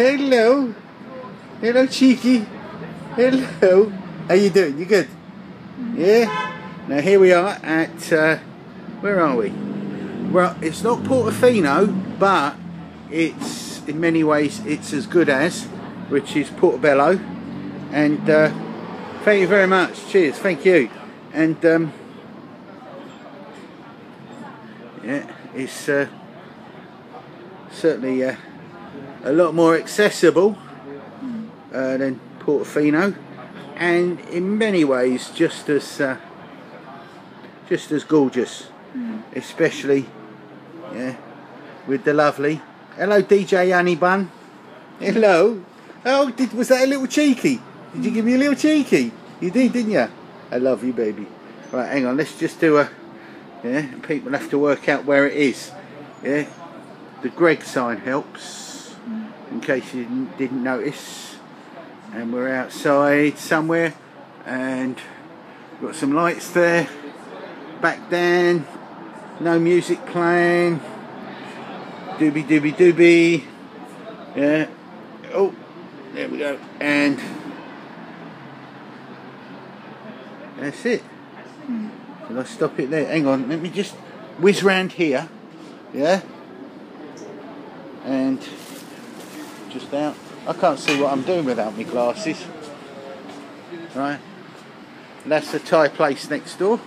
Hello. Hello, cheeky. Hello. How you doing? You good? Yeah. Now here we are at uh, where are we? Well, it's not Portofino, but it's in many ways it's as good as, which is Portobello. And uh, thank you very much. Cheers. Thank you. And um, yeah, it's uh, certainly uh, a lot more accessible uh, than Portofino, and in many ways just as uh, just as gorgeous, especially yeah with the lovely. Hello, DJ Hunni-Bunn. Hello. Oh, did, was that a little cheeky? Did you give me a little cheeky? You did, didn't you? I love you, baby. Right, hang on. Let's just do a. Yeah, people have to work out where it is. Yeah, the Greggs sign helps, in case you didn't, notice. And we're outside somewhere, and got some lights there. Back down, no music playing. Doobie doobie doobie. Yeah. Oh, there we go. And that's it. Shall I stop it there? Hang on, let me just whiz round here. Yeah? And just out. I can't see what I'm doing without my glasses. Right. That's the Thai place next door.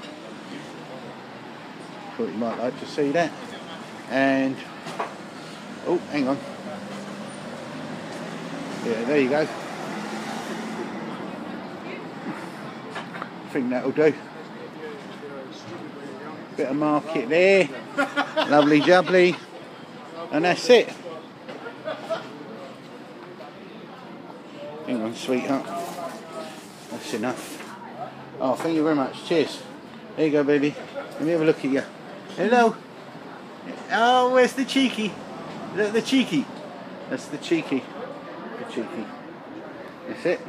Thought you might like to see that. And oh, hang on. Yeah, there you go. I think that'll do. Bit of market there. Lovely jubbly. And that's it. Hang on, sweetheart. That's enough. Oh, thank you very much. Cheers. There you go, baby. Let me have a look at you. Hello. Oh, where's the cheeky? That the cheeky? That's the cheeky. The cheeky. That's it.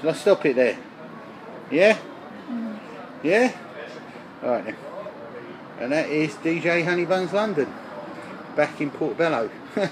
Shall I stop it there? Yeah? Mm. Yeah? Alright then. And that is DJ Hunni-Bunn's London. Back in Portobello.